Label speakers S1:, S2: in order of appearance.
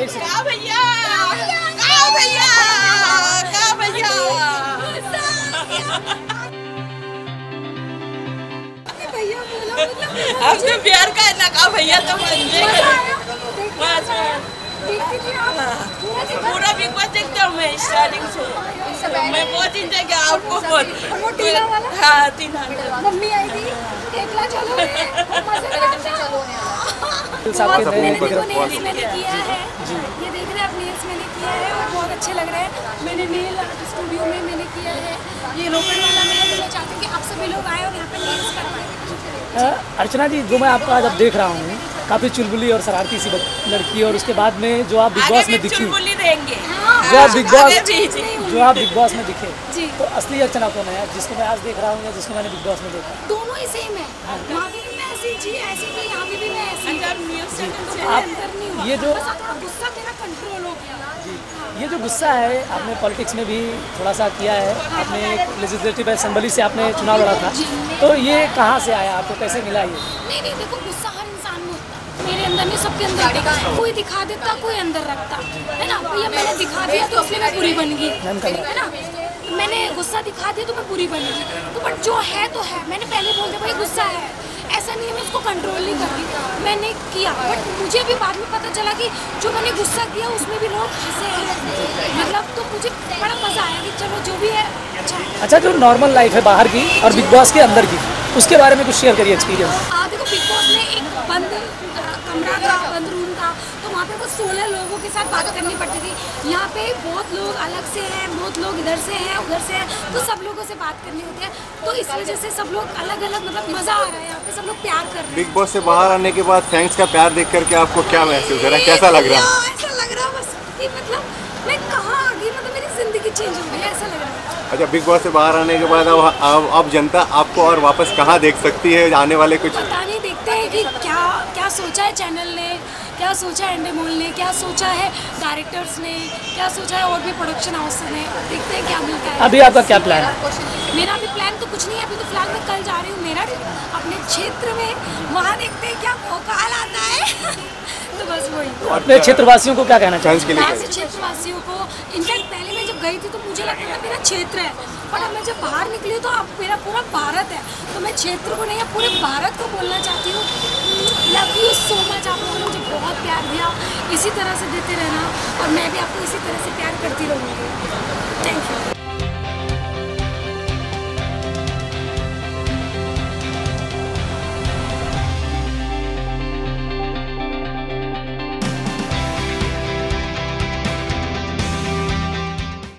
S1: का भैया का भैया का भैया अब तो प्यार का है ना का भैया तो बस पूरा बिग बॉस। देखता हूँ। मैं स्टार्टिंग से। मैं बहुत इंजॉय किया आपको बहुत। हाँ तीन हज़ार
S2: मम्मी आई थी एकला चलो। चलो
S3: साहब के
S2: है ये देख रहे हैं आप नेल्स मैंने किया है और बहुत अच्छे लग रहे हैं। मैंने नेल आर्ट स्टूडियो में मैंने किया है। ये रोकड़ वाला मैं तो मैं चाहती हूँ कि आप सभी लोग आए और यहाँ पे नेल्स करवाएँ।
S3: अर्चना जी जो मैं आपका आज अब देख रहा हूँ काफ़ी चुलबुली और शरारती सी लड़की और उसके बाद में जो आप बिग बॉस में दिखी
S1: चुलबुली देंगे।
S3: जो आप बिग बॉस
S1: जी।
S3: आप बिग बॉस में दिखे। तो असली अर्चना कौन है? जिसको मैं आज देख रहा हूँ या जिसको मैंने बिग बॉस में देखा?
S2: दोनों ही सेम है। वहाँ भी मैं ऐसी जी ऐसी थी यहाँ भी मैं ऐसी
S1: न्यूज़ चैनल से
S2: कोई अंतर नहीं हुआ।
S3: ये जो-
S2: गुस्सा मेरा कंट्रोल हो गया।
S3: ये जो गुस्सा है आपने पॉलिटिक्स में भी थोड़ा सा किया है। आपने लेजिस्लेटिव असेंबली से आपने चुनाव लड़ा था। तो ये कहाँ से आया? आपको कैसे मिला ये?
S2: नहीं नहीं देखो गुस्सा हर इंसान में होता मेरे अंदर नहीं सबके अंदर कोई दिखा देता कोई अंदर रखता। है ना? भैया मैंने दिखा दिया तो इसलिए मैं बुरी बन गई। है ना? मैंने गुस्सा दिखा दिया तो मैं बुरी बन गई। तो बट जो है तो है। मैंने पहले बोल दिया उसको कंट्रोल नहीं करती मैंने किया बट मुझे भी बाद में पता चला कि जो मैंने गुस्सा किया, उसमें भी लोग हंसे मतलब तो मुझे बड़ा मज़ा आया कि चलो जो भी है अच्छा।
S3: अच्छा जो नॉर्मल लाइफ है बाहर की और बिग बॉस के अंदर की, उसके बारे में कुछ शेयर करिए एक्सपीरियंस
S2: आ देखो बिग बॉस में एक बंद अ, कमरा था बंद रूम था तो वहाँ पे वो सोलह लोगों के साथ बात करनी पड़ती थी। यहाँ पे बहुत लोग अलग से हैं बहुत लोग इधर से हैं उधर से हैं तो सब लोगों से बात करनी होती है। तो इस वजह से सब लोग अलग अलग मतलब मज़ा आ रहा है यहाँ पे सब लोग प्यार कर रहे हैं।
S4: बिग बॉस से बाहर आने के बाद फैंस का प्यार देख करके आपको क्या महसूस हो रहा है? कैसा लग रहा है?
S2: ऐसा लग रहा है बस कि मतलब मैं कहाँ आ गई? मतलब मेरी ज़िंदगी चेंज हो गई ऐसा लग रहा है।
S4: अच्छा बिग बॉस से बाहर आने के बाद अब अब, अब जनता आपको और वापस कहाँ देख सकती है? आने वाले कुछ
S2: पता नहीं देखते हैं कि क्या क्या सोचा है चैनल ने क्या सोचा है एंडेमोल ने क्या सोचा है डायरेक्टर्स ने क्या सोचा है और भी प्रोडक्शन हाउस ने देखते हैं क्या मिलता है।
S3: अभी आपका क्या प्लान है
S2: मेरा अभी प्लान तो कुछ नहीं है अभी तो फ़िलहाल मैं कल जा रही हूँ मेरठ अपने क्षेत्र में वहाँ देखते हैं क्या भोकाल आता है। तो बस वही।
S3: अपने क्षेत्रवासियों को क्या कहना चाहिए
S2: क्षेत्रवासियों को इनफैक्ट पहले मैं जब गई थी तो मुझे लगता था मेरा क्षेत्र है पर अब मैं जब बाहर निकली तो अब मेरा पूरा भारत है तो मैं क्षेत्र को नहीं पूरे भारत को बोलना चाहती हूँ लव यू सो मच आप लोगों ने मुझे बहुत प्यार दिया। इसी तरह से देते रहना और मैं भी आपको इसी तरह से प्यार करती रहूँगी। Thank you